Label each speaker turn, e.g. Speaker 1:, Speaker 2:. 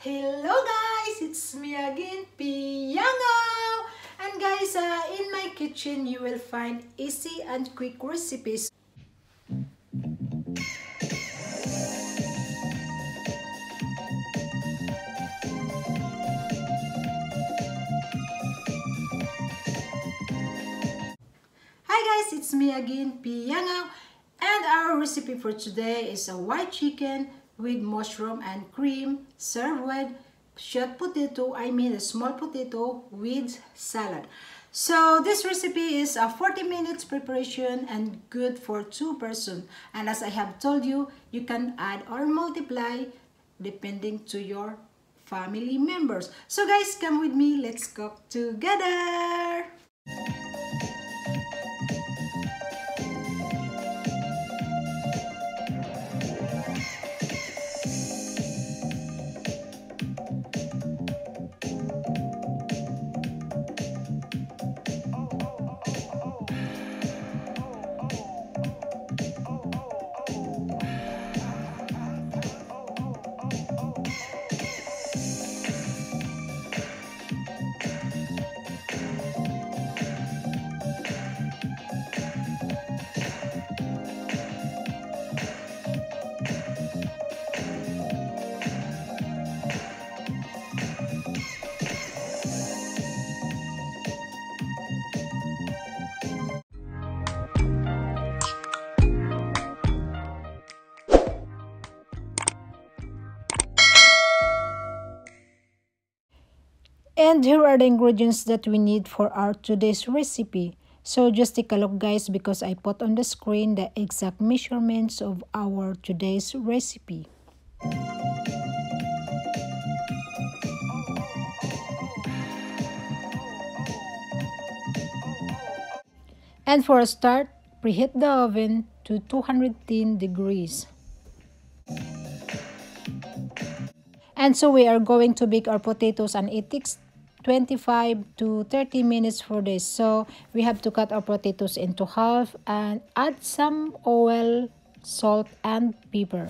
Speaker 1: Hello guys, it's me again, Piyangaw! And guys, uh, in my kitchen you will find easy and quick recipes. Hi guys, it's me again, Piyangaw. And our recipe for today is a white chicken with mushroom and cream served with shot potato, I mean a small potato with salad. So this recipe is a 40 minutes preparation and good for two person. And as I have told you, you can add or multiply depending to your family members. So guys, come with me, let's cook together. And here are the ingredients that we need for our today's recipe. So just take a look guys because I put on the screen the exact measurements of our today's recipe. And for a start, preheat the oven to 210 degrees. And so we are going to bake our potatoes and it takes 25 to 30 minutes for this. So we have to cut our potatoes into half and add some oil, salt and pepper.